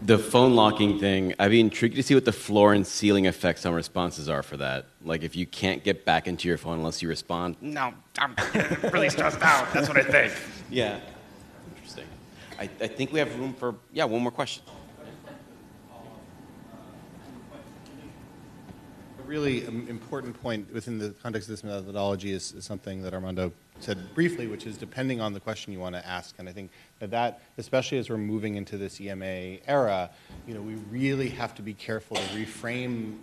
The phone locking thing, I'd be intrigued to see what the floor and ceiling effects on responses are for that. Like, if you can't get back into your phone unless you respond, No, I'm really stressed out. That's what I think. yeah. Interesting. I, I think we have room for, yeah, one more question. A really um, important point within the context of this methodology is, is something that Armando said briefly, which is depending on the question you want to ask. And I think that that, especially as we're moving into this EMA era, you know, we really have to be careful to reframe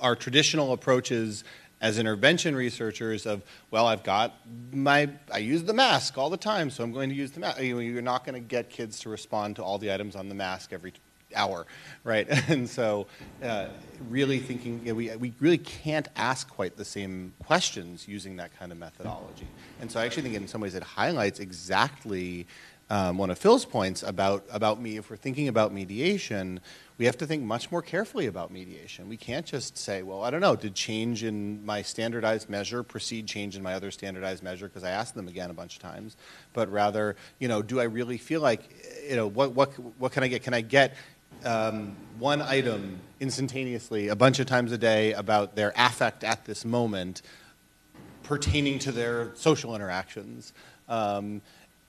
our traditional approaches as intervention researchers of, well, I've got my, I use the MASC all the time, so I'm going to use the MASC. You know, you're not going to get kids to respond to all the items on the MASC every hour, right? And so, uh, really thinking, you know, we, we really can't ask quite the same questions using that kind of methodology. And so, I actually think in some ways it highlights exactly um, one of Phil's points about, about me. If we're thinking about mediation, we have to think much more carefully about mediation. We can't just say, well, I don't know, did change in my standardized measure precede change in my other standardized measure? Because I asked them again a bunch of times. But rather, you know, do I really feel like, you know, what, what, what can I get? Can I get um, one item instantaneously a bunch of times a day about their affect at this moment pertaining to their social interactions. Um,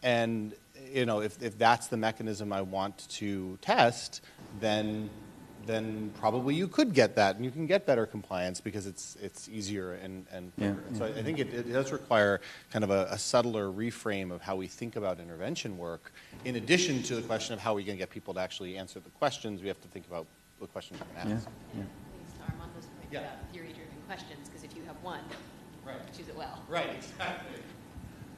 and you know, if, if that's the mechanism I want to test, then then probably you could get that, and you can get better compliance because it's it's easier and and Yeah. so I, I think it, it does require kind of a, a subtler reframe of how we think about intervention work. In addition to the question of how are we can get people to actually answer the questions, we have to think about the questions we're going to ask. Yeah. to Armando's point Yeah. about theory-driven questions, because if you have one, Right. choose it well. Right. Exactly.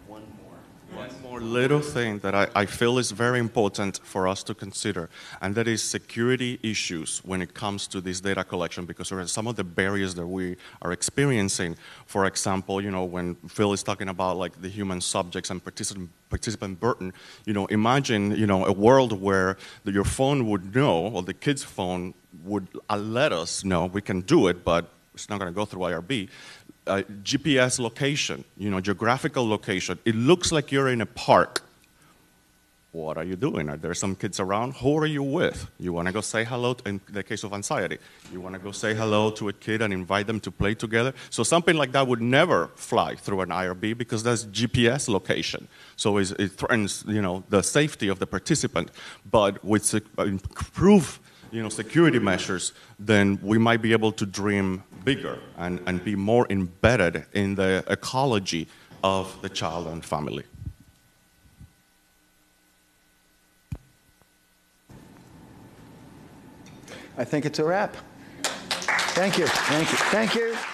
One more. One more little thing that I, I feel is very important for us to consider, and that is security issues when it comes to this data collection, because there are some of the barriers that we are experiencing. For example, you know, when Phil is talking about like the human subjects and participant participant burden, you know, imagine, you know, a world where the, your phone would know, or the kid's phone would uh, let us know we can do it, but it's not going to go through IRB. Uh, GPS location, you know, geographical location. It looks like you're in a park. What are you doing? Are there some kids around? Who are you with? You want to go say hello, to, in the case of anxiety. You want to go say hello to a kid and invite them to play together? So something like that would never fly through an IRB because that's GPS location. So it threatens, you know, the safety of the participant. But with sec- improved you know, security measures, then we might be able to dream bigger and, and be more embedded in the ecology of the child and family. I think it's a wrap. Thank you. Thank you. Thank you.